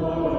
Lord.